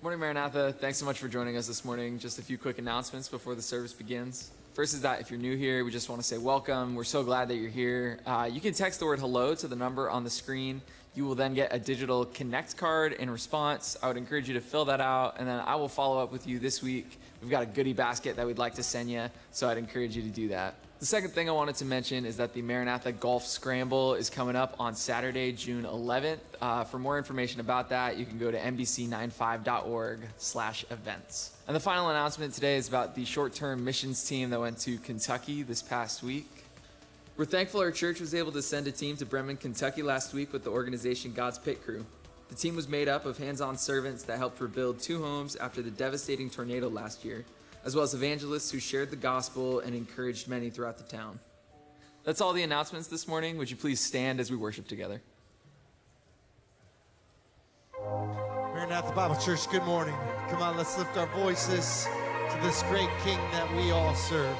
Morning, Maranatha. Thanks so much for joining us this morning. Just a few quick announcements before the service begins. First is that if you're new here, we just want to say welcome. We're so glad that you're here. Uh, you can text the word hello to the number on the screen. You will then get a digital Connect card in response. I would encourage you to fill that out, and then I will follow up with you this week. We've got a goodie basket that we'd like to send you, so I'd encourage you to do that. The second thing I wanted to mention is that the Maranatha Golf Scramble is coming up on Saturday, June 11th. Uh, for more information about that, you can go to mbc95.org slash events. And the final announcement today is about the short-term missions team that went to Kentucky this past week. We're thankful our church was able to send a team to Bremen, Kentucky last week with the organization God's Pit Crew. The team was made up of hands on servants that helped rebuild two homes after the devastating tornado last year as well as evangelists who shared the gospel and encouraged many throughout the town. That's all the announcements this morning. Would you please stand as we worship together? Maranatha Bible Church, good morning. Come on, let's lift our voices to this great King that we all serve.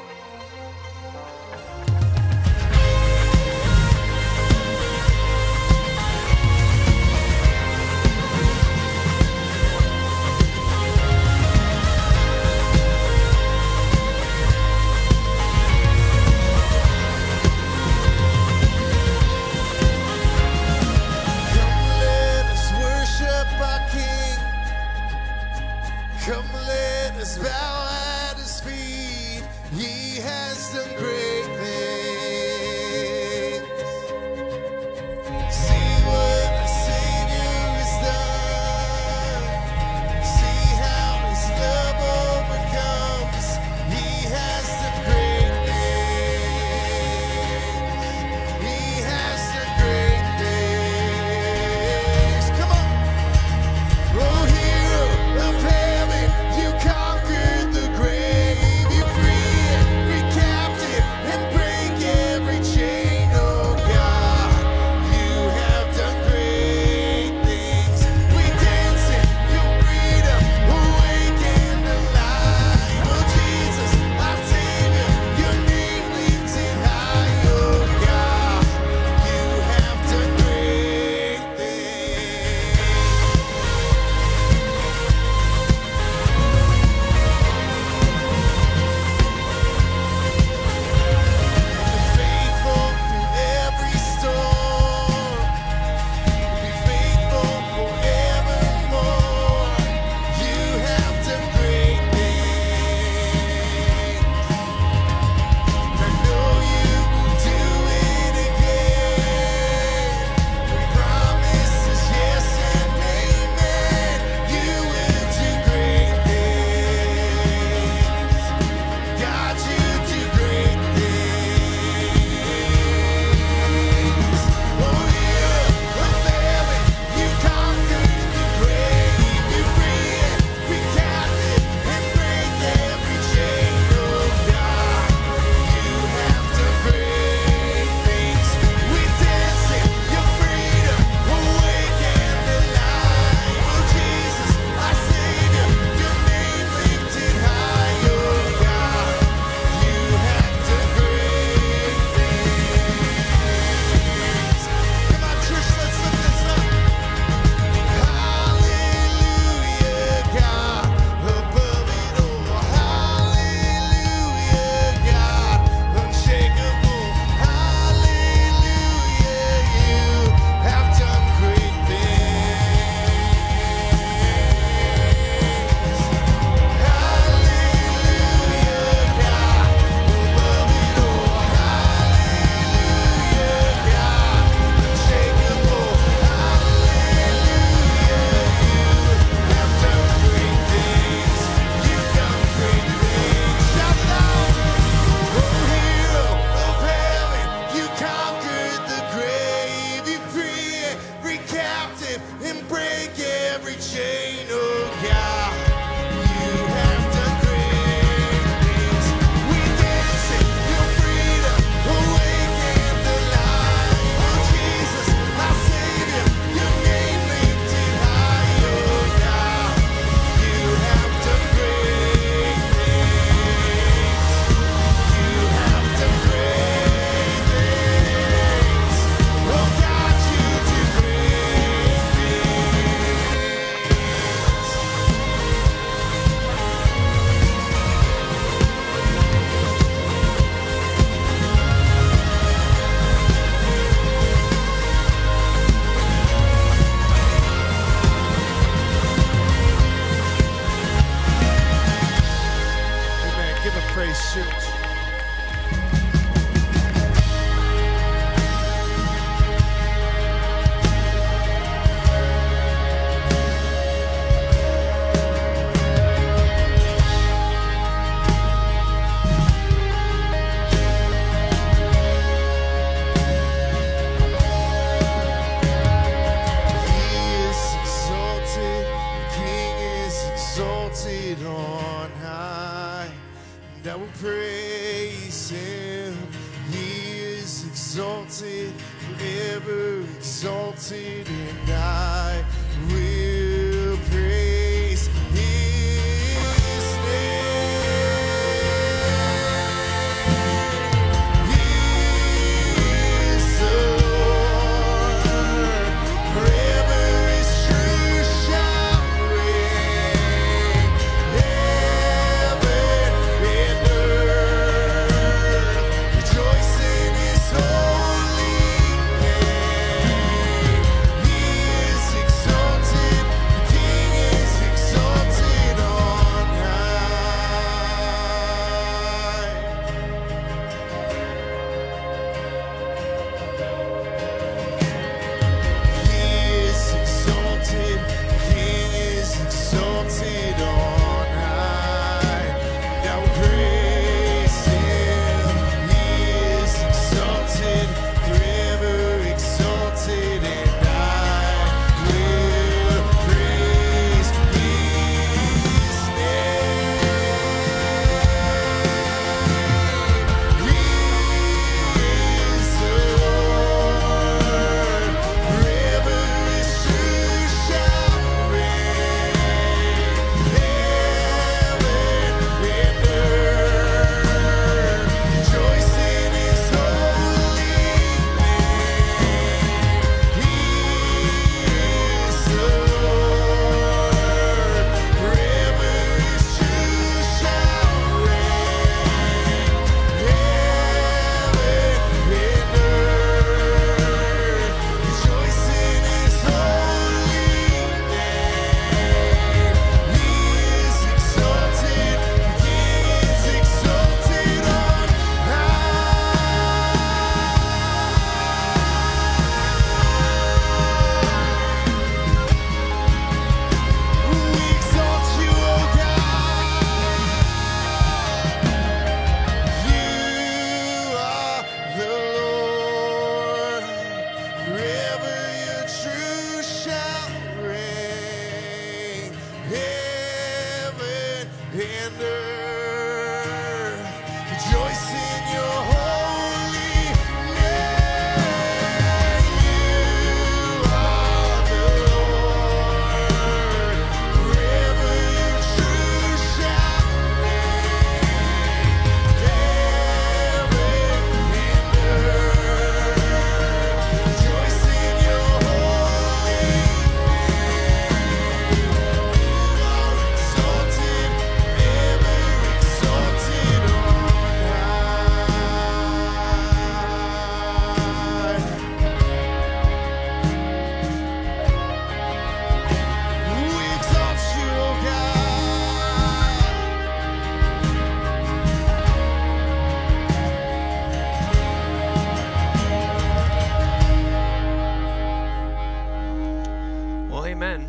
Well, amen.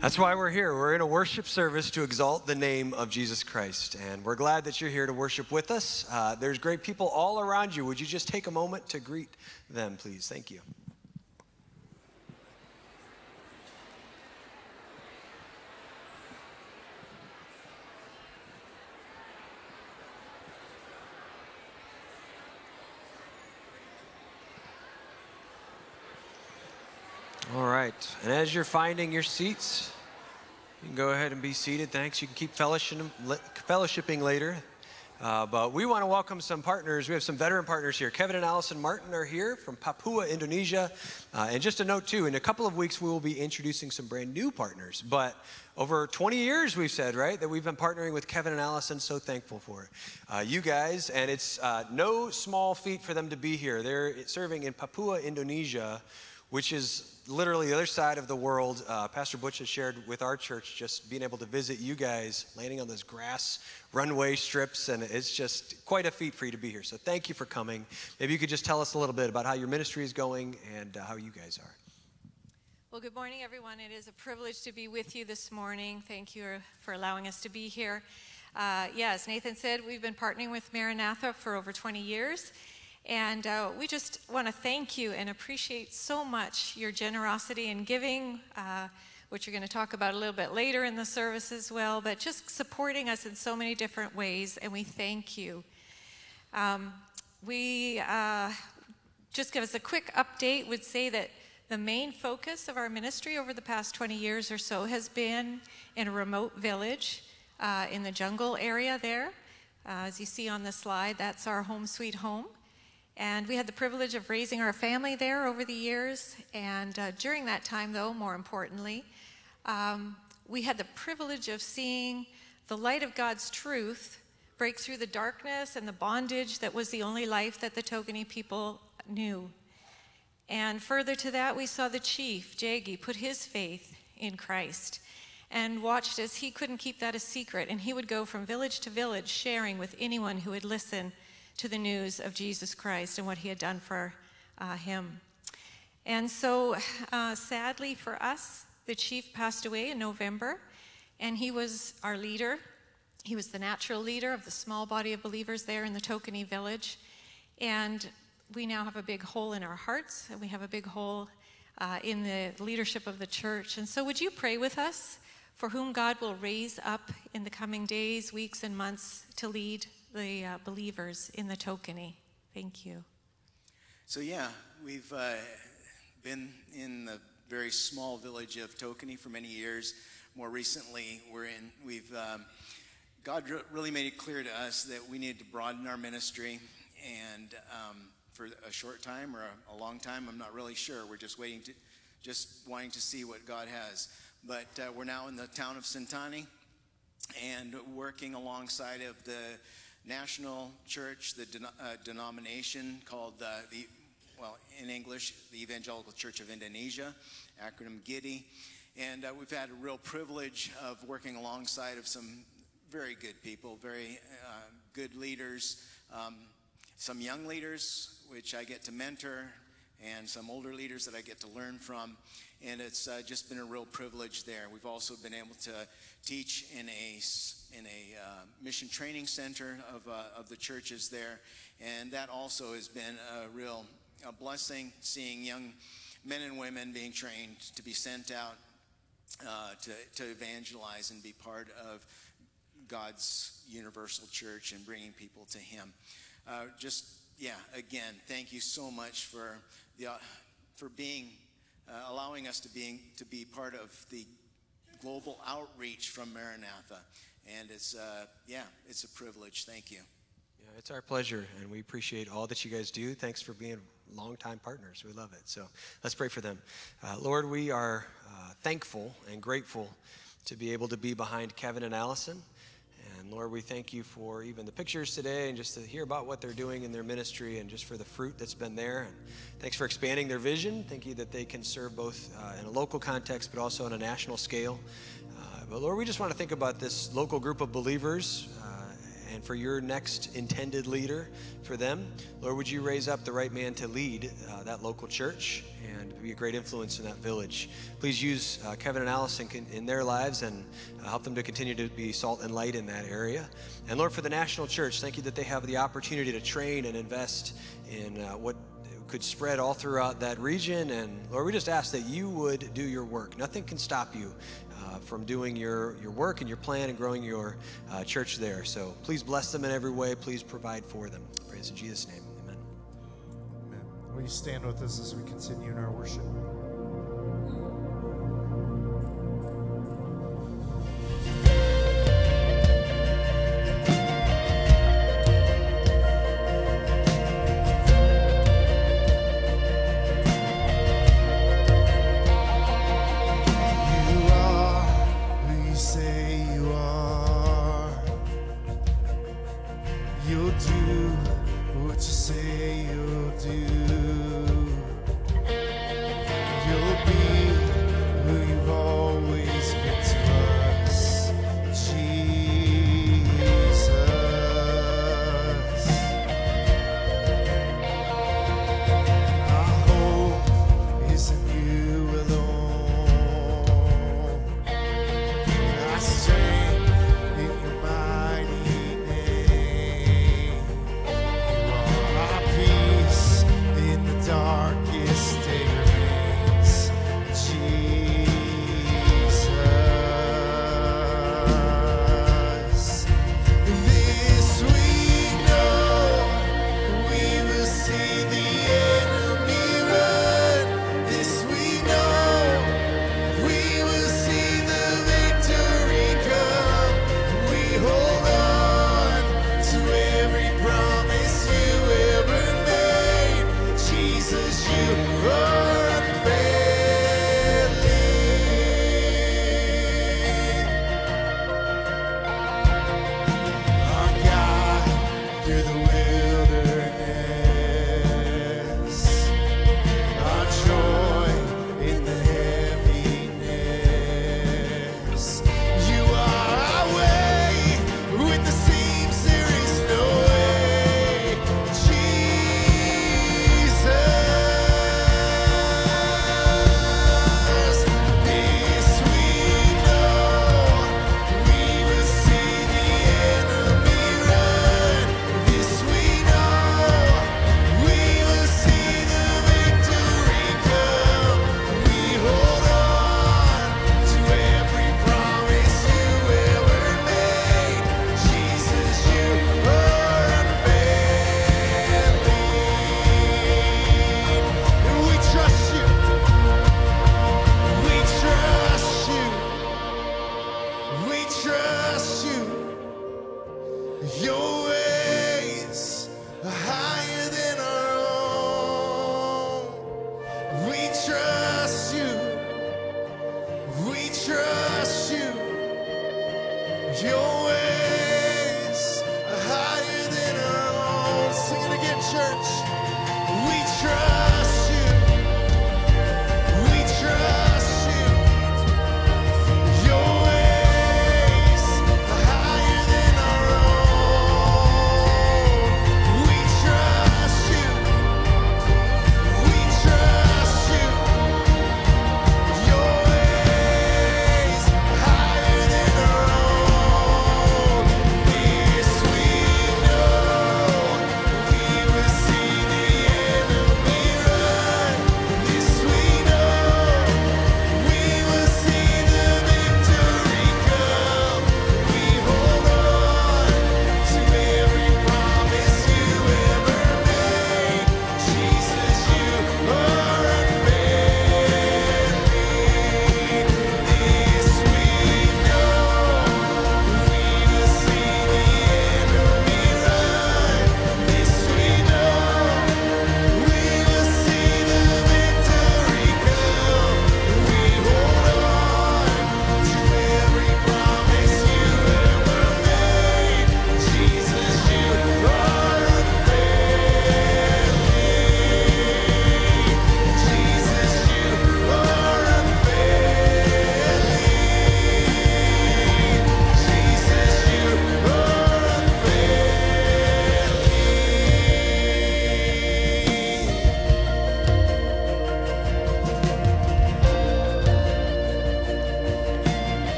That's why we're here. We're in a worship service to exalt the name of Jesus Christ. And we're glad that you're here to worship with us. Uh, there's great people all around you. Would you just take a moment to greet them, please? Thank you. All right. And as you're finding your seats, you can go ahead and be seated. Thanks. You can keep fellowshipping, later. Uh, but we want to welcome some partners. We have some veteran partners here. Kevin and Allison Martin are here from Papua, Indonesia. Uh, and just a note, too, in a couple of weeks, we will be introducing some brand new partners. But over 20 years, we've said, right, that we've been partnering with Kevin and Allison. So thankful for uh, you guys. And it's uh, no small feat for them to be here. They're serving in Papua, Indonesia, which is literally the other side of the world. Uh, Pastor Butch has shared with our church just being able to visit you guys, landing on those grass runway strips, and it's just quite a feat for you to be here. So thank you for coming. Maybe you could just tell us a little bit about how your ministry is going and uh, how you guys are. Well, good morning, everyone. It is a privilege to be with you this morning. Thank you for allowing us to be here. Uh, yeah, as Nathan said, we've been partnering with Maranatha for over 20 years. And uh, we just want to thank you and appreciate so much your generosity in giving, uh, which you're going to talk about a little bit later in the service as well, but just supporting us in so many different ways, and we thank you. Um, we uh, just give us a quick update, would say that the main focus of our ministry over the past 20 years or so has been in a remote village uh, in the jungle area there. Uh, as you see on the slide, that's our home sweet home. And we had the privilege of raising our family there over the years. And uh, during that time, though, more importantly, um, we had the privilege of seeing the light of God's truth break through the darkness and the bondage that was the only life that the Tokani people knew. And further to that, we saw the chief, Jagi, put his faith in Christ and watched as he couldn't keep that a secret. And he would go from village to village sharing with anyone who would listen to the news of Jesus Christ and what he had done for uh, him. And so, uh, sadly for us, the chief passed away in November, and he was our leader. He was the natural leader of the small body of believers there in the Tokani village. And we now have a big hole in our hearts, and we have a big hole uh, in the leadership of the church. And so, would you pray with us for whom God will raise up in the coming days, weeks, and months to lead the uh, believers in the Tokani. Thank you. So, yeah, we've uh, been in the very small village of Tokani for many years. More recently, we're in, we've, um, God really made it clear to us that we needed to broaden our ministry. And um, for a short time or a, a, long time, I'm not really sure. We're just waiting to, just wanting to see what God has. But uh, we're now in the town of Sentani and working alongside of the national church, the den- uh, denomination called uh, the, well, in English, the Evangelical Church of Indonesia, acronym GIDI. And uh, we've had a real privilege of working alongside of some very good people, very uh, good leaders, um, some young leaders, which I get to mentor, and some older leaders that I get to learn from. And it's uh, just been a real privilege there. We've also been able to teach in a in a uh, mission training center of, uh, of the churches there. And that also has been a real a blessing, seeing young men and women being trained to be sent out uh, to, to evangelize and be part of God's universal church and bringing people to Him. Uh, just, yeah, again, thank you so much for, the, uh, for being, uh, allowing us to, being, to be part of the global outreach from Maranatha. And it's, uh, yeah, it's a privilege. Thank you. Yeah, it's our pleasure, and we appreciate all that you guys do. Thanks for being longtime partners. We love it. So let's pray for them. Uh, Lord, we are uh, thankful and grateful to be able to be behind Kevin and Allison. And Lord, we thank you for even the pictures today and just to hear about what they're doing in their ministry and just for the fruit that's been there. And thanks for expanding their vision. Thank you that they can serve both uh, in a local context but also on a national scale. But Lord, we just want to think about this local group of believers uh, and for your next intended leader for them. Lord, would you raise up the right man to lead uh, that local church and be a great influence in that village? Please use uh, Kevin and Allison in their lives and uh, help them to continue to be salt and light in that area. And Lord, for the national church, thank you that they have the opportunity to train and invest in uh, what could spread all throughout that region. And Lord, we just ask that you would do your work. Nothing can stop you uh, from doing your, your work and your plan and growing your uh, church there. So please bless them in every way. Please provide for them. Praise in Jesus' name. Will you stand with us as we continue in our worship?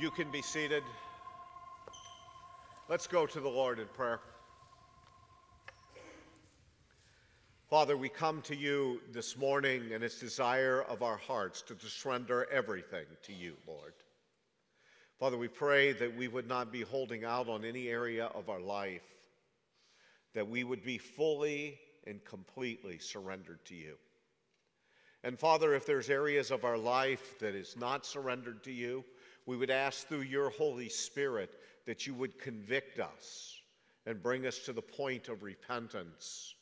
You can be seated. Let's go to the Lord in prayer. Father, we come to you this morning, and it's desire of our hearts to surrender everything to you, Lord. Father, we pray that we would not be holding out on any area of our life, that we would be fully and completely surrendered to you. And Father, if there's areas of our life that is not surrendered to you, we would ask through your Holy Spirit that you would convict us and bring us to the point of repentance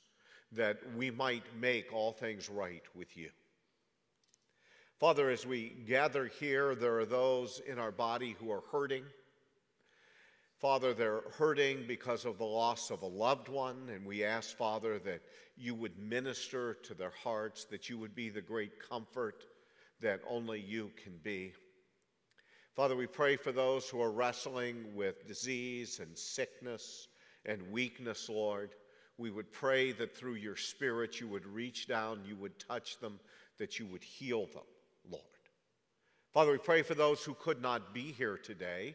that we might make all things right with you. Father, as we gather here, there are those in our body who are hurting. Father, they're hurting because of the loss of a loved one, and we ask, Father, that you would minister to their hearts, that you would be the great comfort that only you can be. Father, we pray for those who are wrestling with disease and sickness and weakness, Lord. We would pray that through your Spirit you would reach down, you would touch them, that you would heal them. Lord. Father, we pray for those who could not be here today.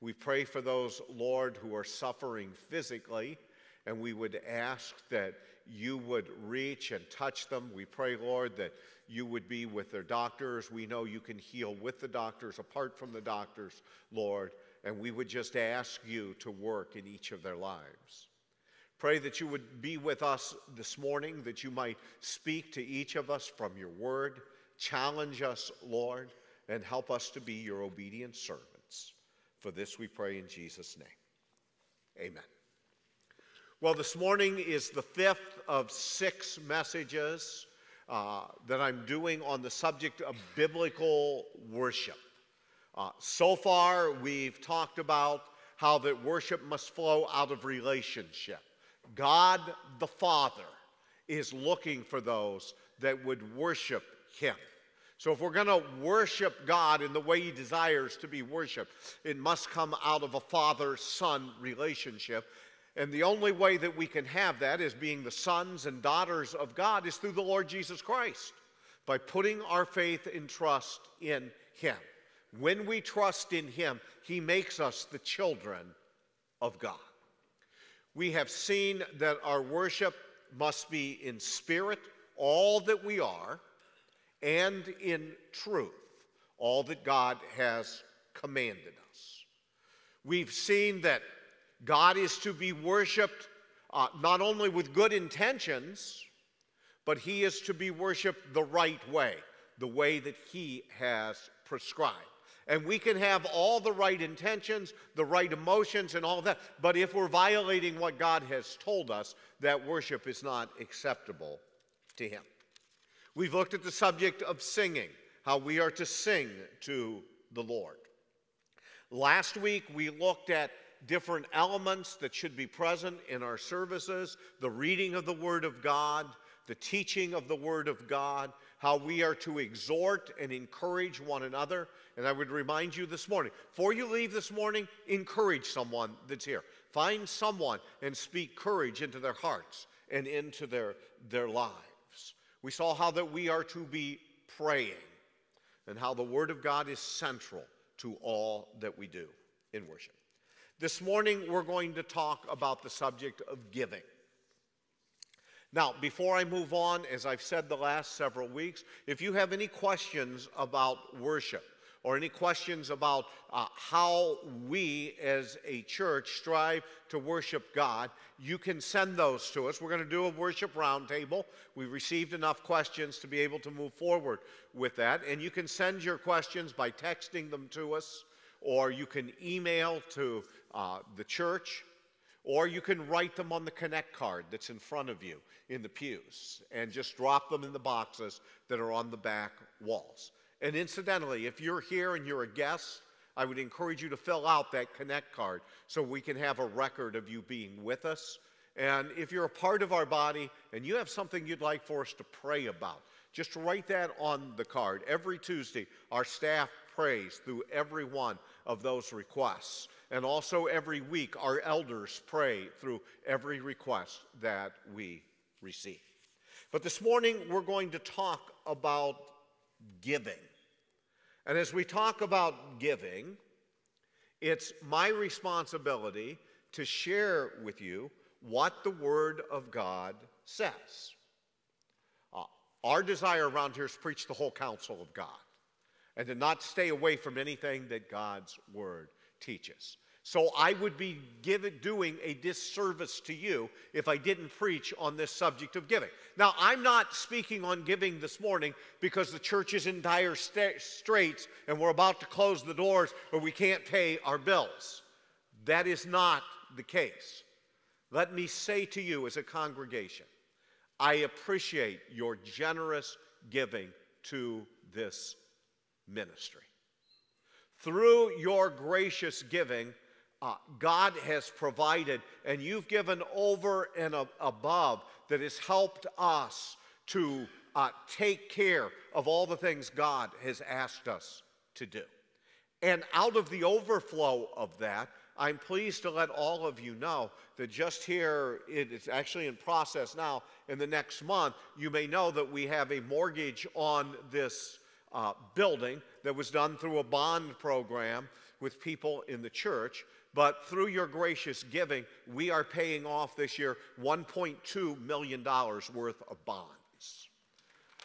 We pray for those, Lord, who are suffering physically, and we would ask that you would reach and touch them. We pray, Lord, that you would be with their doctors. We know you can heal with the doctors, apart from the doctors, Lord, and we would just ask you to work in each of their lives. Pray that you would be with us this morning, that you might speak to each of us from your word. Challenge us, Lord, and help us to be your obedient servants. For this we pray in Jesus' name. Amen. Well, this morning is the fifth of six messages uh, that I'm doing on the subject of biblical worship. Uh, so far, we've talked about how that worship must flow out of relationship. God the Father is looking for those that would worship him. So, if we're going to worship God in the way He desires to be worshiped, it must come out of a father son relationship. And the only way that we can have that is being the sons and daughters of God is through the Lord Jesus Christ, by putting our faith and trust in Him. When we trust in Him, He makes us the children of God. We have seen that our worship must be in spirit, all that we are and in truth all that God has commanded us. We've seen that God is to be worshiped uh, not only with good intentions, but He is to be worshiped the right way, the way that He has prescribed. And we can have all the right intentions, the right emotions, and all that, but if we're violating what God has told us, that worship is not acceptable to Him. We've looked at the subject of singing, how we are to sing to the Lord. Last week, we looked at different elements that should be present in our services the reading of the Word of God, the teaching of the Word of God, how we are to exhort and encourage one another. And I would remind you this morning, before you leave this morning, encourage someone that's here. Find someone and speak courage into their hearts and into their, their lives. We saw how that we are to be praying and how the Word of God is central to all that we do in worship. This morning, we're going to talk about the subject of giving. Now, before I move on, as I've said the last several weeks, if you have any questions about worship, or any questions about uh, how we as a church strive to worship God, you can send those to us. We're going to do a worship roundtable. We received enough questions to be able to move forward with that. And you can send your questions by texting them to us, or you can email to uh, the church, or you can write them on the Connect card that's in front of you in the pews and just drop them in the boxes that are on the back walls. And incidentally, if you're here and you're a guest, I would encourage you to fill out that Connect card so we can have a record of you being with us. And if you're a part of our body and you have something you'd like for us to pray about, just write that on the card. Every Tuesday, our staff prays through every one of those requests. And also every week, our elders pray through every request that we receive. But this morning, we're going to talk about giving. And as we talk about giving, It's my responsibility to share with you what the Word of God says. Uh, our desire around here is preach the whole counsel of God and to not stay away from anything that God's Word teaches. So I would be doing a disservice to you if I didn't preach on this subject of giving. Now, I'm not speaking on giving this morning because the church is in dire straits and we're about to close the doors or we can't pay our bills. That is not the case. Let me say to you as a congregation, I appreciate your generous giving to this ministry. Through your gracious giving, uh, God has provided, and you've given over and above that has helped us to uh, take care of all the things God has asked us to do. And out of the overflow of that, I'm pleased to let all of you know that just here, it's actually in process now. In the next month, you may know that we have a mortgage on this uh, building that was done through a bond program with people in the church. But through your gracious giving, we are paying off this year $1.2 million worth of bonds.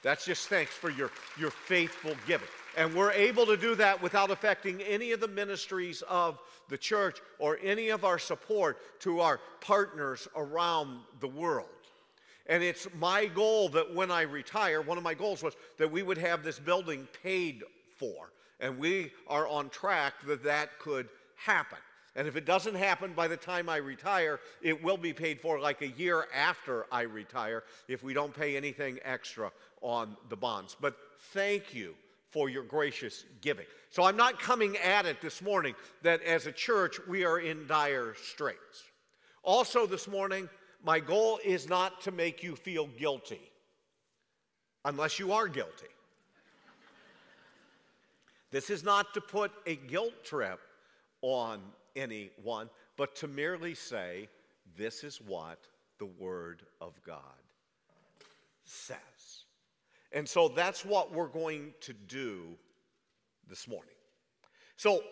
That's just thanks for your, your faithful giving. And we're able to do that without affecting any of the ministries of the church or any of our support to our partners around the world. And it's my goal that when I retire, one of my goals was that we would have this building paid for. And we are on track that that could happen. And if it doesn't happen by the time I retire, it will be paid for like a year after I retire if we don't pay anything extra on the bonds. But thank you for your gracious giving. So I'm not coming at it this morning that as a church we are in dire straits. Also, this morning, my goal is not to make you feel guilty, unless you are guilty. This is not to put a guilt trip on anyone, but to merely say, This is what the Word of God says. And so that's what we're going to do this morning. So,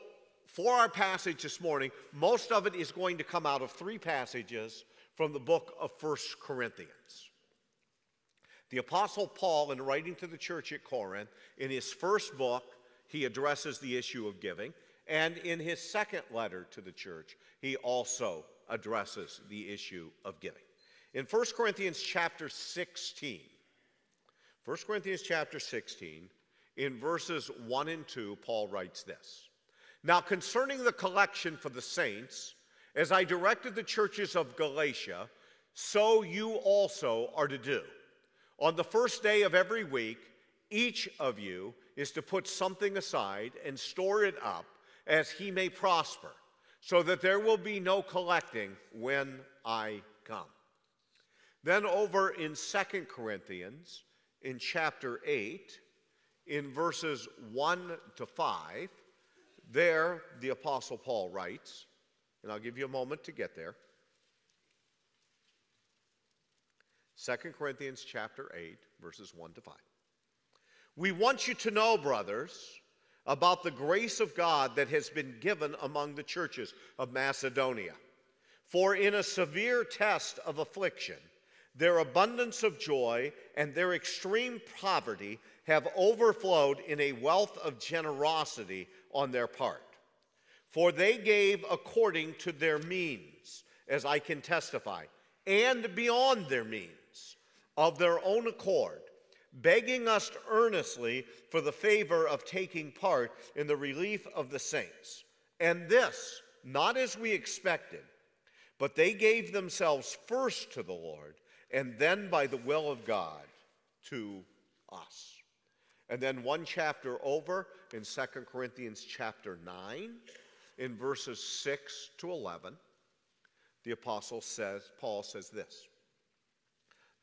for our passage this morning, most of it is going to come out of three passages from the book of First Corinthians. The Apostle Paul, in writing to the church at Corinth, in his first book, he addresses the issue of giving. And in his second letter to the church, he also addresses the issue of giving. In 1 Corinthians chapter 16, 1 Corinthians chapter 16, in verses 1 and 2, Paul writes this Now concerning the collection for the saints, as I directed the churches of Galatia, so you also are to do. On the first day of every week, each of you is to put something aside and store it up as he may prosper, so that there will be no collecting when I come. Then over in Second Corinthians, in chapter 8, in verses 1 to 5, there the Apostle Paul writes, and I'll give you a moment to get there. 2 Corinthians chapter 8, verses 1 to 5. We want you to know, brothers, about the grace of God that has been given among the churches of Macedonia. For in a severe test of affliction, their abundance of joy and their extreme poverty have overflowed in a wealth of generosity on their part. For they gave according to their means, as I can testify, and beyond their means, of their own accord begging us earnestly for the favor of taking part in the relief of the saints. And this, not as we expected, but they gave themselves first to the Lord, and then by the will of God to us. And then one chapter over in Second Corinthians chapter 9, in verses 6 to 11, the apostle says, Paul says this.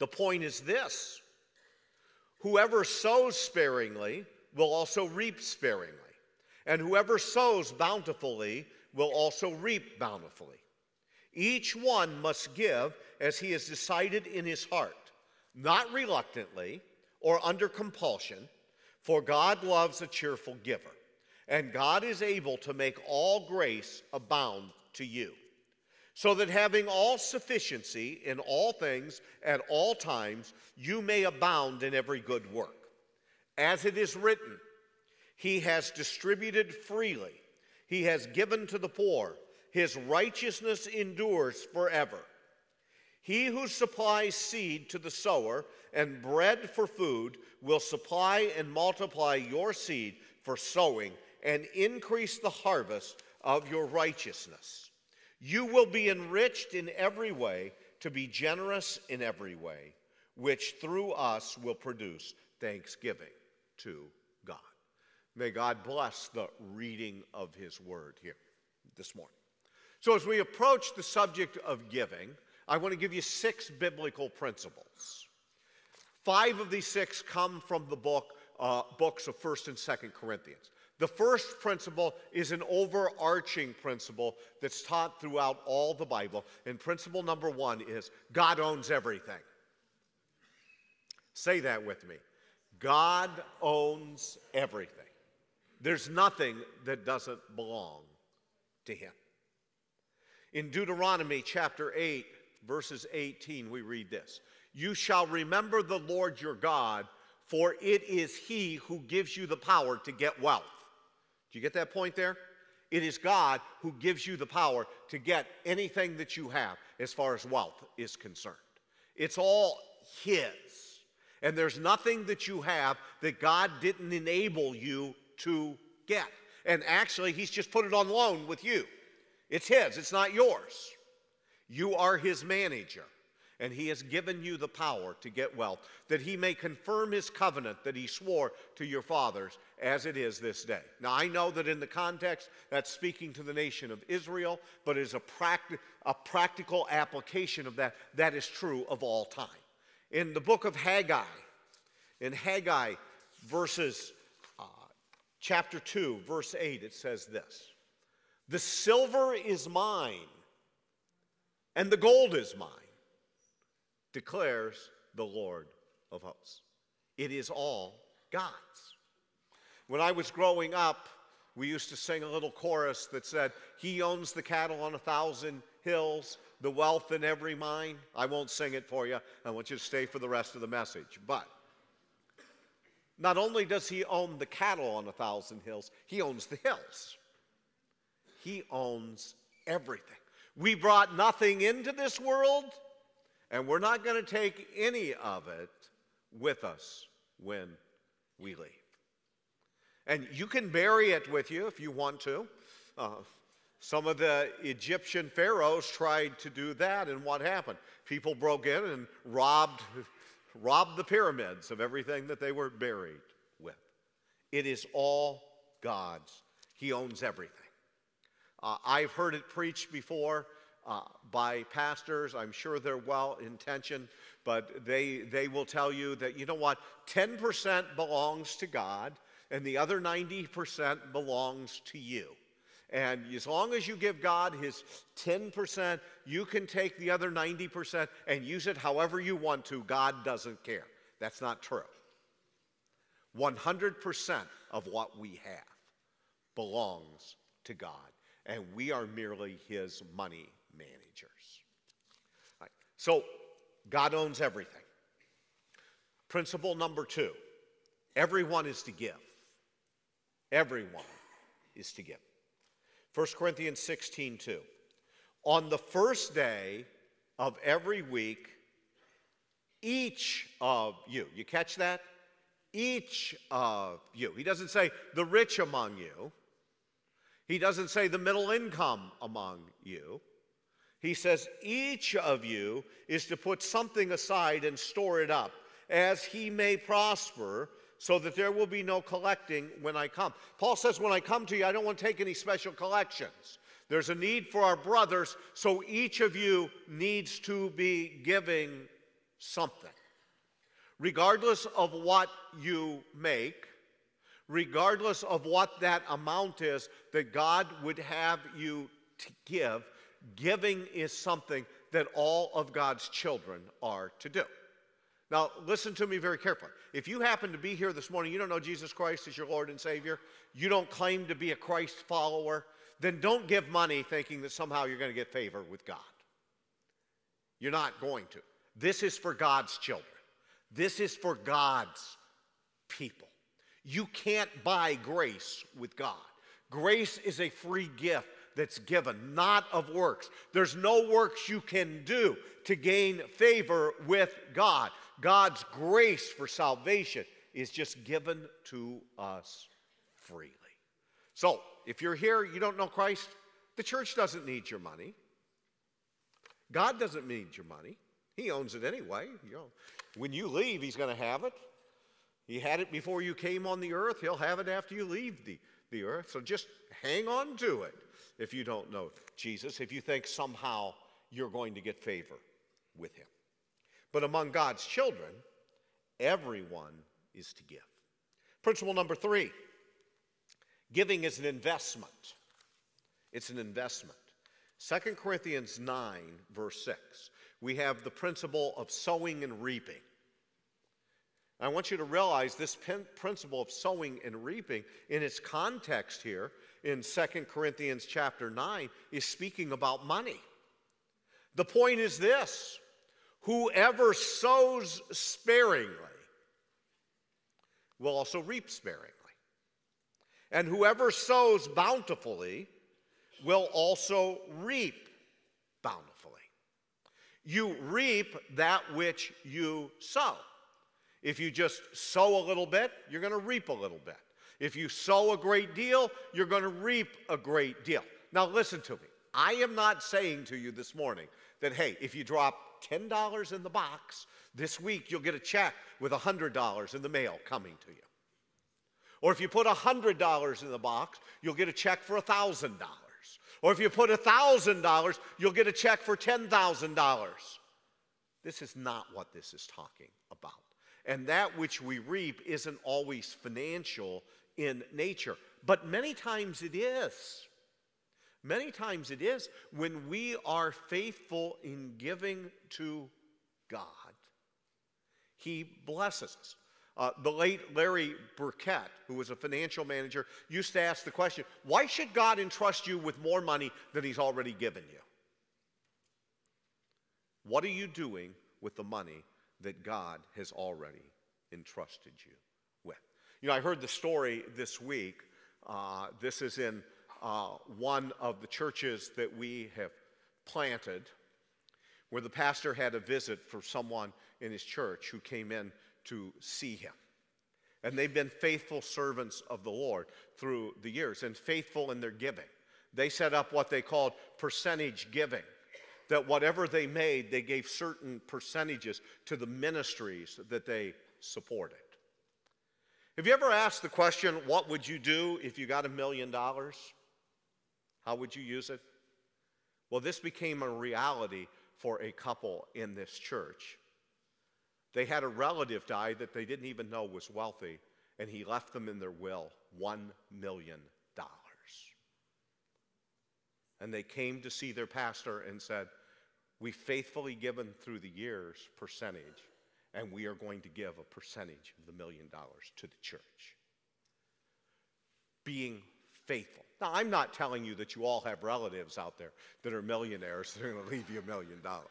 The point is this Whoever sows sparingly will also reap sparingly, and whoever sows bountifully will also reap bountifully. Each one must give as he has decided in his heart, not reluctantly or under compulsion, for God loves a cheerful giver. And God is able to make all grace abound to you, so that having all sufficiency in all things at all times, you may abound in every good work. As it is written, He has distributed freely, He has given to the poor, His righteousness endures forever. He who supplies seed to the sower and bread for food will supply and multiply your seed for sowing and increase the harvest of your righteousness. You will be enriched in every way to be generous in every way, which through us will produce thanksgiving to God. May God bless the reading of his word here this morning. So, as we approach the subject of giving, I want to give you six biblical principles. Five of these six come from the book, uh, books of 1st and 2nd Corinthians. The first principle is an overarching principle that's taught throughout all the Bible. And principle number one is God owns everything. Say that with me God owns everything. There's nothing that doesn't belong to Him. In Deuteronomy chapter 8, verses 18, we read this You shall remember the Lord your God, for it is He who gives you the power to get wealth. Do you get that point there? It is God who gives you the power to get anything that you have as far as wealth is concerned. It's all His. And there's nothing that you have that God didn't enable you to get. And actually, He's just put it on loan with you. It's His, it's not yours. You are his manager, and he has given you the power to get wealth, that he may confirm his covenant that he swore to your fathers as it is this day. Now, I know that in the context, that's speaking to the nation of Israel, but as a, practi- a practical application of that, that is true of all time. In the book of Haggai, in Haggai, verses uh, chapter 2, verse 8, it says this The silver is mine and the gold is mine, declares the Lord of hosts. It is all God's. When I was growing up, we used to sing a little chorus that said, He owns the cattle on a thousand hills, the wealth in every mine. I won't sing it for you. I want you to stay for the rest of the message. But not only does He own the cattle on a thousand hills, He owns the hills. He owns everything. We brought nothing into this world, and we're not going to take any of it with us when we leave. And you can bury it with you if you want to. Uh, some of the Egyptian pharaohs tried to do that, and what happened? People broke in and robbed, robbed the pyramids of everything that they were buried with. It is all God's, He owns everything. Uh, I've heard it preached before uh, by pastors. I'm sure they're well intentioned, but they, they will tell you that, you know what, 10% belongs to God and the other 90% belongs to you. And as long as you give God his 10%, you can take the other 90% and use it however you want to. God doesn't care. That's not true. 100% of what we have belongs to God and we are merely his money managers. Right. So, God owns everything. Principle number two everyone is to give. Everyone is to give. 1 Corinthians 16 2. On the first day of every week, each of you, you catch that? Each of you. He doesn't say the rich among you. He doesn't say the middle income among you. He says each of you is to put something aside and store it up as he may prosper so that there will be no collecting when I come. Paul says, When I come to you, I don't want to take any special collections. There's a need for our brothers, so each of you needs to be giving something. Regardless of what you make, regardless of what that amount is that God would have you to give, giving is something that all of God's children are to do. Now, listen to me very carefully. If you happen to be here this morning, you don't know Jesus Christ as your Lord and Savior, you don't claim to be a Christ follower, then don't give money thinking that somehow you're going to get favor with God. You're not going to. This is for God's children, this is for God's people. You can't buy grace with God. Grace is a free gift that's given, not of works. There's no works you can do to gain favor with God. God's grace for salvation is just given to us freely. So, if you're here, you don't know Christ, the church doesn't need your money. God doesn't need your money. He owns it anyway. You know, when you leave, He's going to have it. He had it before you came on the earth. He'll have it after you leave the, the earth. So just hang on to it if you don't know Jesus, if you think somehow you're going to get favor with Him. But among God's children, everyone is to give. Principle number three giving is an investment. It's an investment. 2 Corinthians 9, verse 6, we have the principle of sowing and reaping. I want you to realize this principle of sowing and reaping in its context here in 2 Corinthians chapter 9 is speaking about money. The point is this whoever sows sparingly will also reap sparingly. And whoever sows bountifully will also reap bountifully. You reap that which you sow. If you just sow a little bit, you're going to reap a little bit. If you sow a great deal, you're going to reap a great deal. Now, listen to me. I am not saying to you this morning that, hey, if you drop $10 in the box, this week you'll get a check with $100 in the mail coming to you. Or if you put $100 in the box, you'll get a check for $1,000. Or if you put $1,000, you'll get a check for $10,000. This is not what this is talking about. And that which we reap isn't always financial in nature, but many times it is. Many times it is when we are faithful in giving to God, He blesses us. Uh, the late Larry Burkett, who was a financial manager, used to ask the question why should God entrust you with more money than He's already given you? What are you doing with the money that God has already entrusted you with? You know, I heard the story this week. Uh, this is in uh, one of the churches that we have planted, where the pastor had a visit for someone in his church who came in to see him. And they've been faithful servants of the Lord through the years and faithful in their giving. They set up what they called percentage giving, that whatever they made, they gave certain percentages to the ministries that they supported. Have you ever asked the question, what would you do if you got a million dollars? How would you use it? Well, this became a reality for a couple in this church they had a relative die that they didn't even know was wealthy, and he left them in their will $1 million. And they came to see their pastor and said, We faithfully given through the years percentage, and we are going to give a percentage of the million dollars to the church. Being faithful. Now, I'm not telling you that you all have relatives out there that are millionaires that are going to leave you a million dollars.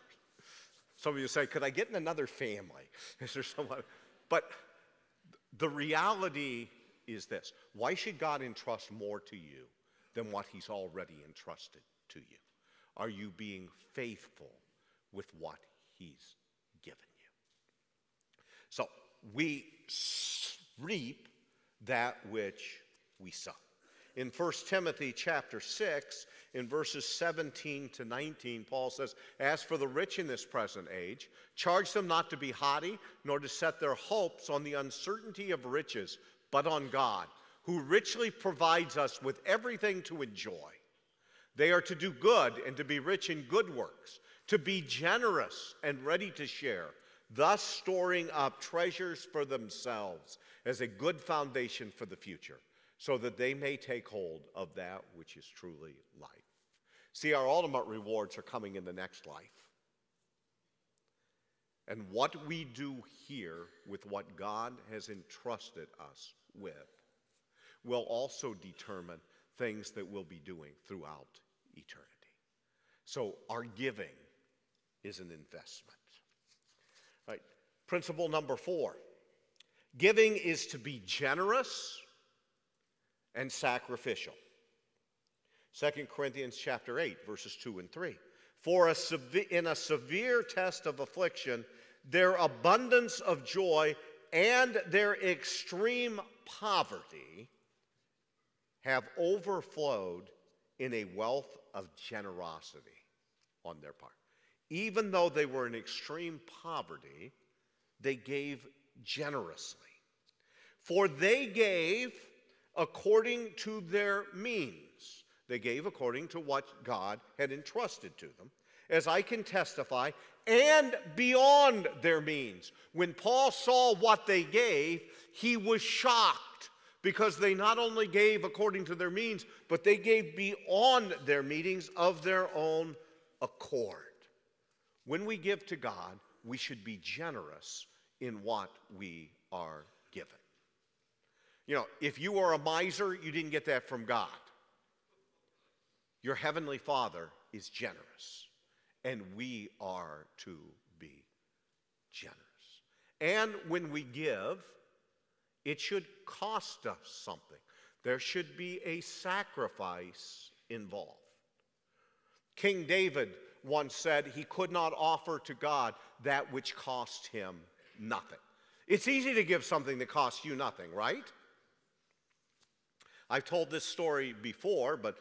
Some of you say, Could I get in another family? Is there someone? But the reality is this why should God entrust more to you than what He's already entrusted to you? Are you being faithful with what He's given you? So we reap that which we sow. In 1 Timothy chapter 6, in verses 17 to 19, Paul says, As for the rich in this present age, charge them not to be haughty, nor to set their hopes on the uncertainty of riches, but on God, who richly provides us with everything to enjoy. They are to do good and to be rich in good works, to be generous and ready to share, thus storing up treasures for themselves as a good foundation for the future so that they may take hold of that which is truly life. See, our ultimate rewards are coming in the next life. And what we do here with what God has entrusted us with will also determine things that we'll be doing throughout eternity. So our giving is an investment. Right. Principle number four giving is to be generous and sacrificial. 2 Corinthians chapter 8, verses 2 and 3. For a in a severe test of affliction, their abundance of joy and their extreme poverty have overflowed in a wealth of generosity on their part. Even though they were in extreme poverty, they gave generously. For they gave according to their means. They gave according to what God had entrusted to them, as I can testify, and beyond their means. When Paul saw what they gave, he was shocked because they not only gave according to their means, but they gave beyond their meetings of their own accord. When we give to God, we should be generous in what we are. You know, if you are a miser, you didn't get that from God. Your heavenly Father is generous, and we are to be generous. And when we give, it should cost us something. There should be a sacrifice involved. King David once said he could not offer to God that which cost him nothing. It's easy to give something that costs you nothing, right? I've told this story before, but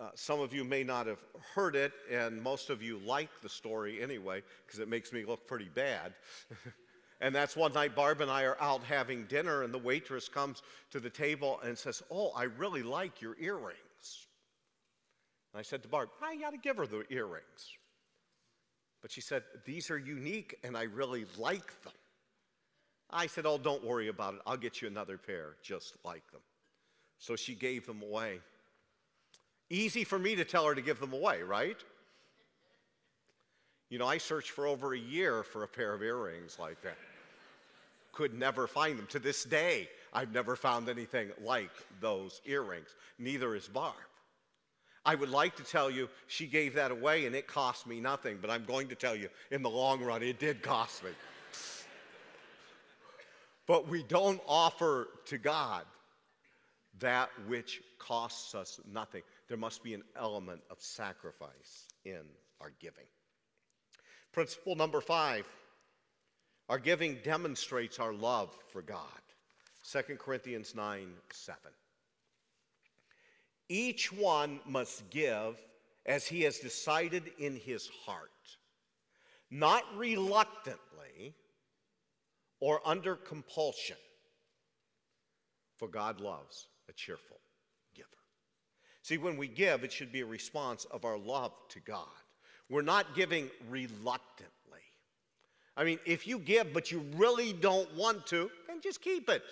uh, some of you may not have heard it, and most of you like the story anyway, because it makes me look pretty bad. and that's one night Barb and I are out having dinner, and the waitress comes to the table and says, Oh, I really like your earrings. And I said to Barb, I got to give her the earrings. But she said, These are unique, and I really like them. I said, Oh, don't worry about it. I'll get you another pair just like them. So she gave them away. Easy for me to tell her to give them away, right? You know, I searched for over a year for a pair of earrings like that. Could never find them. To this day, I've never found anything like those earrings. Neither is Barb. I would like to tell you she gave that away and it cost me nothing, but I'm going to tell you in the long run, it did cost me. but we don't offer to God that which costs us nothing. There must be an element of sacrifice in our giving. Principle number five our giving demonstrates our love for God. 2 Corinthians 9 7. Each one must give as he has decided in his heart, not reluctantly or under compulsion, for God loves a cheerful giver. See, when we give, it should be a response of our love to God. We're not giving reluctantly. I mean, if you give but you really don't want to, then just keep it.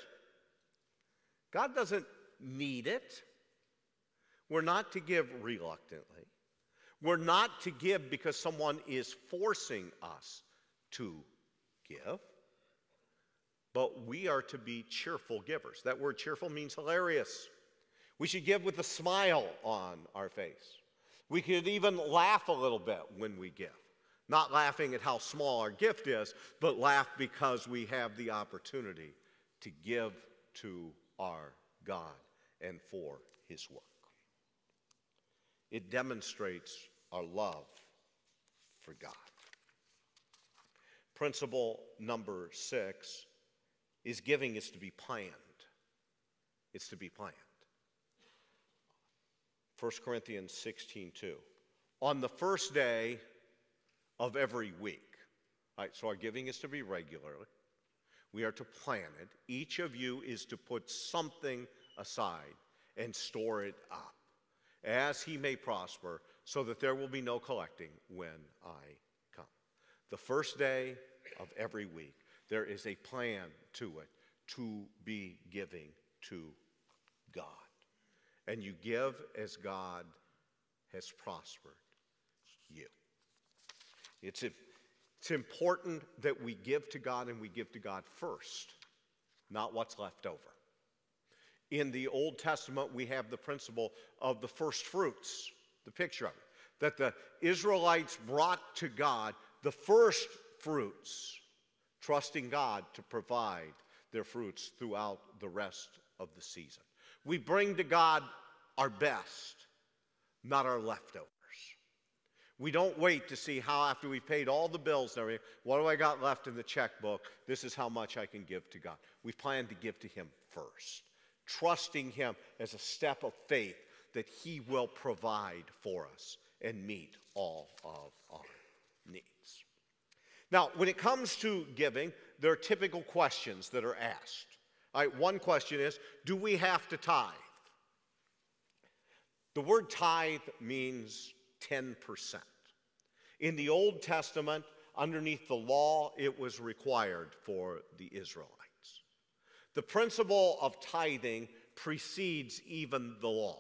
God doesn't need it. We're not to give reluctantly. We're not to give because someone is forcing us to give but we are to be cheerful givers. That word cheerful means hilarious. We should give with a smile on our face. We could even laugh a little bit when we give. Not laughing at how small our gift is, but laugh because we have the opportunity to give to our God and for His work. It demonstrates our love for God. Principle number six is giving is to be planned. It's to be planned. 1 Corinthians 16 2. On the first day of every week. All right, so our giving is to be regularly. We are to plan it. Each of you is to put something aside and store it up as he may prosper, so that there will be no collecting when I come. The first day of every week. There is a plan to it to be giving to God. And you give as God has prospered you. It's, It's important that we give to God and we give to God first, not what's left over. In the Old Testament, we have the principle of the first fruits, the picture of it, that the Israelites brought to God the first fruits, trusting God to provide their fruits throughout the rest of the season. We bring to God our best, not our leftovers. We don't wait to see how, after we've paid all the bills and everything, what do I got left in the checkbook? This is how much I can give to God. We plan to give to Him first, trusting Him as a step of faith that He will provide for us and meet all of our. Now, when it comes to giving, there are typical questions that are asked. All right, one question is Do we have to tithe? The word tithe means 10%. In the Old Testament, underneath the law, it was required for the Israelites. The principle of tithing precedes even the law.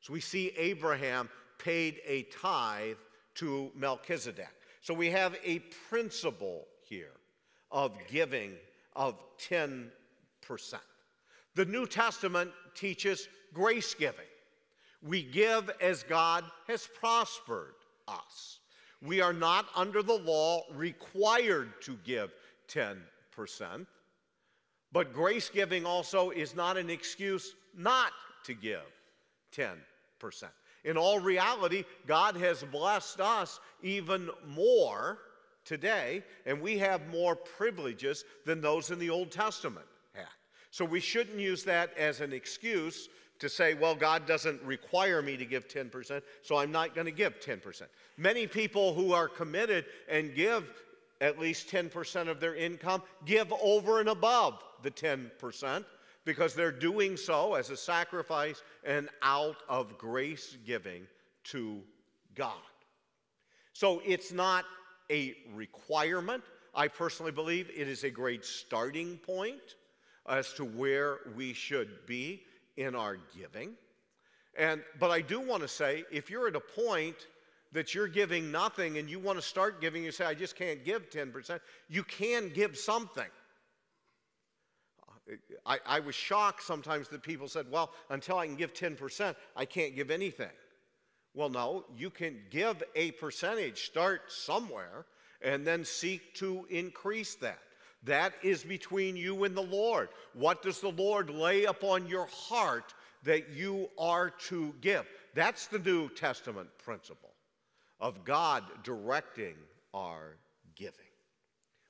So we see Abraham paid a tithe to Melchizedek. So we have a principle here of giving of 10%. The New Testament teaches grace giving. We give as God has prospered us. We are not under the law required to give 10%, but grace giving also is not an excuse not to give 10%. In all reality, God has blessed us even more today, and we have more privileges than those in the Old Testament had. So we shouldn't use that as an excuse to say, well, God doesn't require me to give 10%, so I'm not going to give 10%. Many people who are committed and give at least 10% of their income give over and above the 10% because they're doing so as a sacrifice and out of grace giving to God. So it's not a requirement. I personally believe it is a great starting point as to where we should be in our giving. And but I do want to say if you're at a point that you're giving nothing and you want to start giving, you say, I just can't give 10%, you can give something. I, I, was shocked sometimes that people said, Well, until I can give 10%, I can't give anything. Well, no, you can give a percentage, start somewhere, and then seek to increase that. That is between you and the Lord. What does the Lord lay upon your heart that you are to give? That's the New Testament principle of God directing our giving.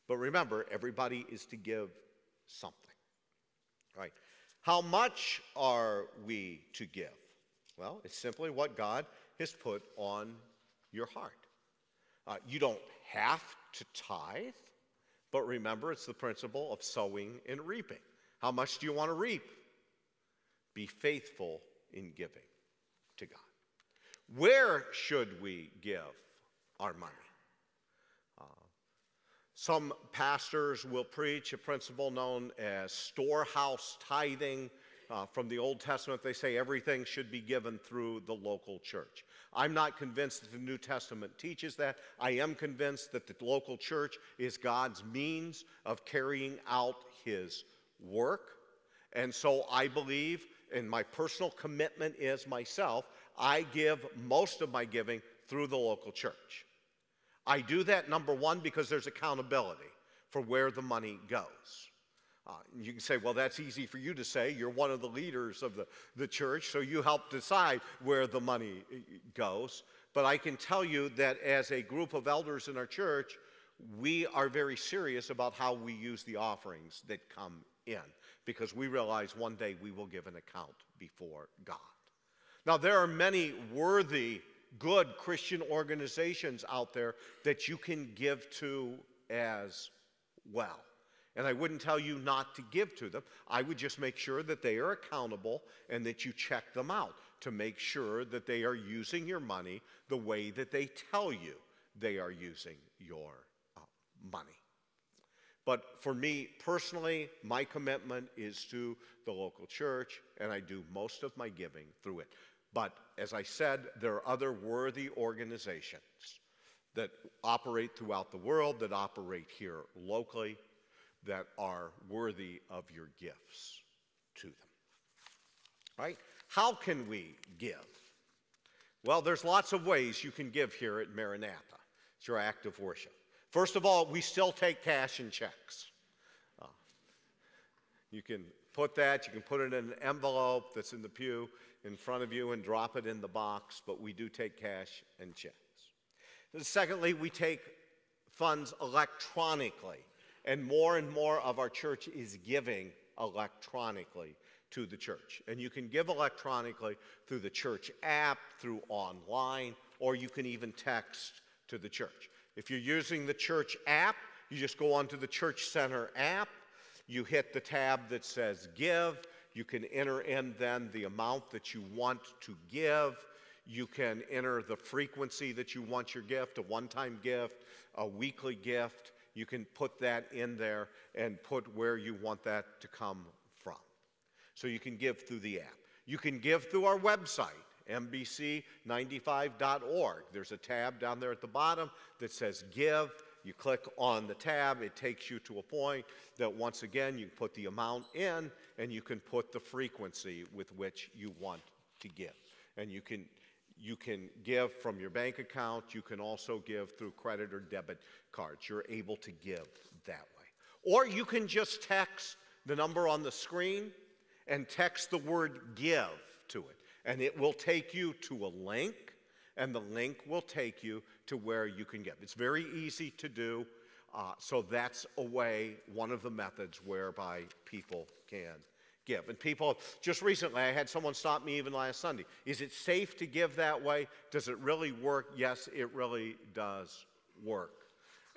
But remember, everybody is to give something. Right? How much are we to give? Well, it's simply what God has put on your heart. Uh, you don't have to tithe. But remember, it's the principle of sowing and reaping. How much do you want to reap? Be faithful in giving to God. Where should we give our money? Some pastors will preach a principle known as storehouse tithing. Uh, from the Old Testament, they say everything should be given through the local church. I'm not convinced that the New Testament teaches that. I am convinced that the local church is God's means of carrying out his work. And so I believe, and my personal commitment is myself, I give most of my giving through the local church. I do that, number one, because there's accountability for where the money goes. Uh, you can say, well, that's easy for you to say. You're one of the leaders of the, the church, so you help decide where the money uh, goes. But I can tell you that as a group of elders in our church, we are very serious about how we use the offerings that come in because we realize one day we will give an account before God. Now, there are many worthy, good Christian organizations out there that you can give to as well. And I wouldn't tell you not to give to them. I would just make sure that they are accountable and that you check them out to make sure that they are using your money the way that they tell you they are using your uh, money. But for me personally, my commitment is to the local church, and I do most of my giving through it. But as I said, there are other worthy organizations that operate throughout the world, that operate here locally, that are worthy of your gifts to them. Right? How can we give? Well, there's lots of ways you can give here at Maranatha. It's your act of worship. First of all, we still take cash and checks. Uh, you can put that, you can put it in an envelope that's in the pew in front of you and drop it in the box, but we do take cash and checks. Secondly, we take funds electronically, and more and more of our church is giving electronically to the church. And you can give electronically through the church app, through online, or you can even text to the church. If you're using the church app, you just go onto the Church Center app, you hit the tab that says Give, you can enter in then the amount that you want to give. You can enter the frequency that you want your gift, a one time gift, a weekly gift. You can put that in there and put where you want that to come from. So you can give through the app. You can give through our website, mbc95.org. There's a tab down there at the bottom that says Give. You click on the tab, it takes you to a point that once again you put the amount in and you can put the frequency with which you want to give. And you can you can give from your bank account, you can also give through credit or debit cards. You're able to give that way. Or you can just text the number on the screen and text the word give to it. And it will take you to a link, and the link will take you to where you can give. It's very easy to do. Uh, so that's a way, one of the methods whereby people can give. And people, just recently, I had someone stop me even last Sunday. Is it safe to give that way? Does it really work? Yes, it really does work.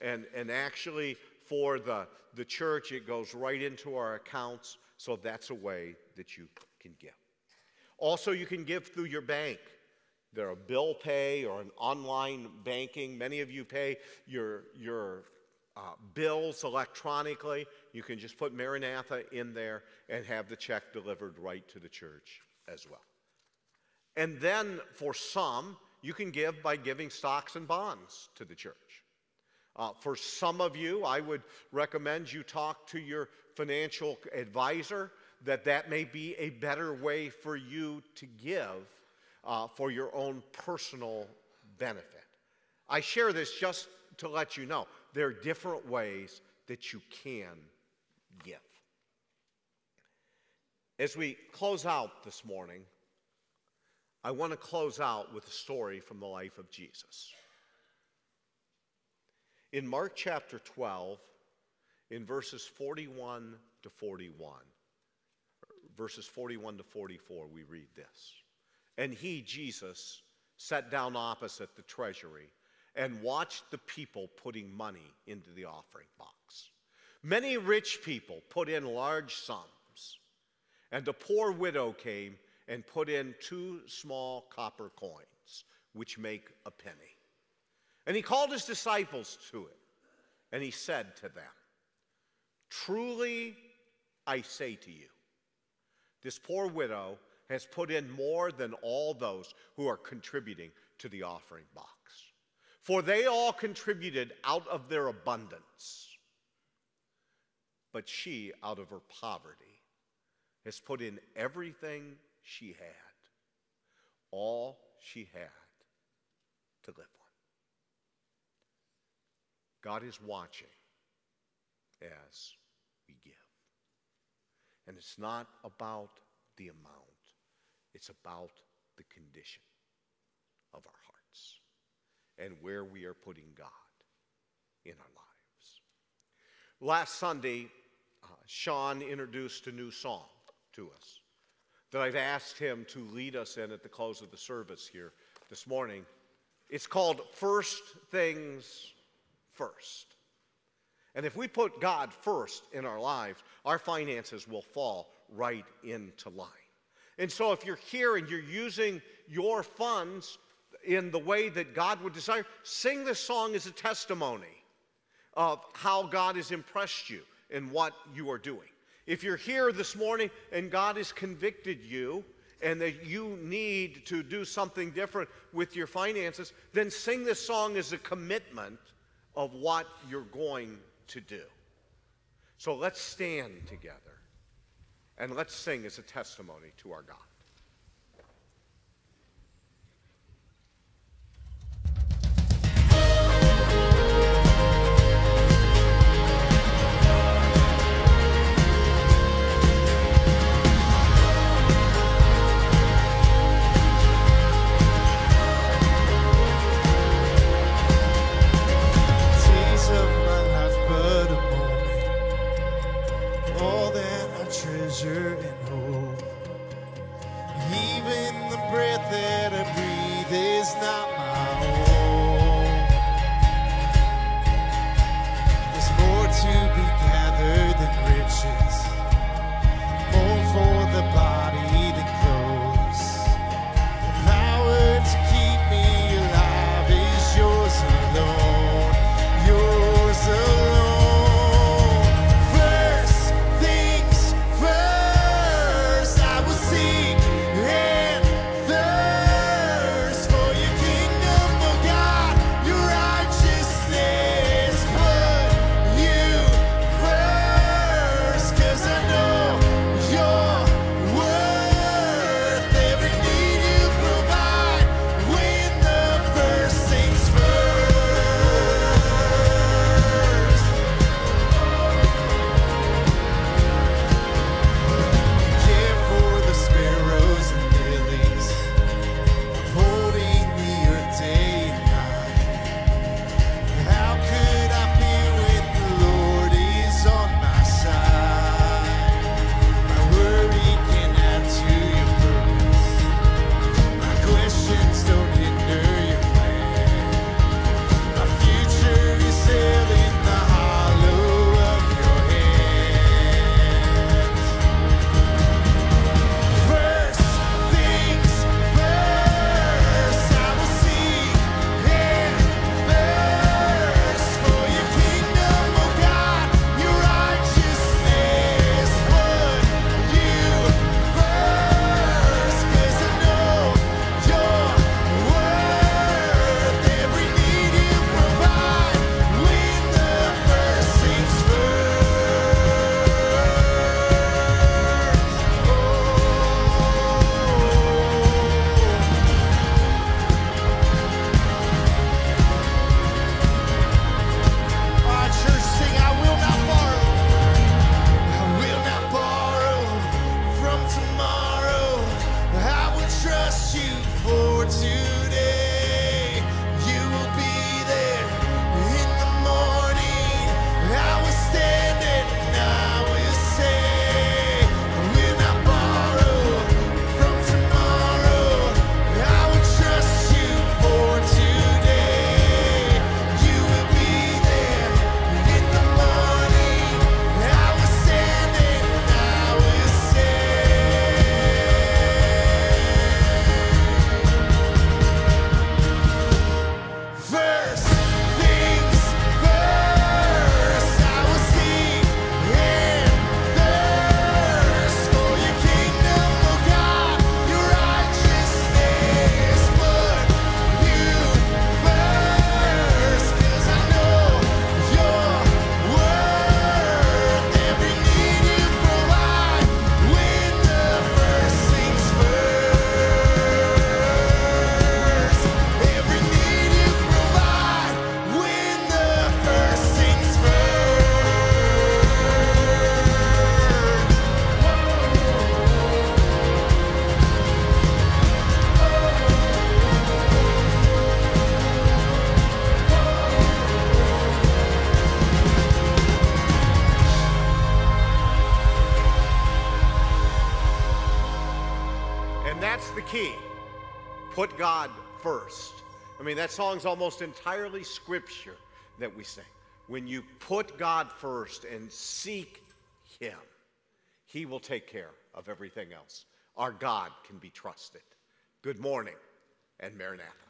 And, and actually, for the, the church, it goes right into our accounts. So that's a way that you can give. Also, you can give through your bank. There are bill pay or an online banking. Many of you pay your, your uh, bills electronically. You can just put Maranatha in there and have the check delivered right to the church as well. And then for some, you can give by giving stocks and bonds to the church. Uh, for some of you, I would recommend you talk to your financial advisor that that may be a better way for you to give uh, for your own personal benefit. I share this just to let you know there are different ways that you can give. As we close out this morning, I want to close out with a story from the life of Jesus. In Mark chapter 12, in verses 41 to 41, verses 41 to 44, we read this. And he, Jesus, sat down opposite the treasury and watched the people putting money into the offering box. Many rich people put in large sums, and a poor widow came and put in two small copper coins, which make a penny. And he called his disciples to it, and he said to them, Truly I say to you, this poor widow has put in more than all those who are contributing to the offering box. For they all contributed out of their abundance. But she, out of her poverty, has put in everything she had, all she had to live on. God is watching as we give. And it's not about the amount, it's about the condition of our hearts and where we are putting God in our lives. Last Sunday, uh, Sean introduced a new song to us that I've asked him to lead us in at the close of the service here this morning. It's called First Things First. And if we put God first in our lives, our finances will fall right into line. And so, if you're here and you're using your funds in the way that God would desire, sing this song as a testimony of how God has impressed you and what you are doing. If you're here this morning and God has convicted you, and that you need to do something different with your finances, then sing this song as a commitment of what you're going to do. So let's stand together. And let's sing as a testimony to our God. treasure mean, that song's almost entirely scripture that we sing. When you put God first and seek Him, He will take care of everything else. Our God can be trusted. Good morning and Maranatha.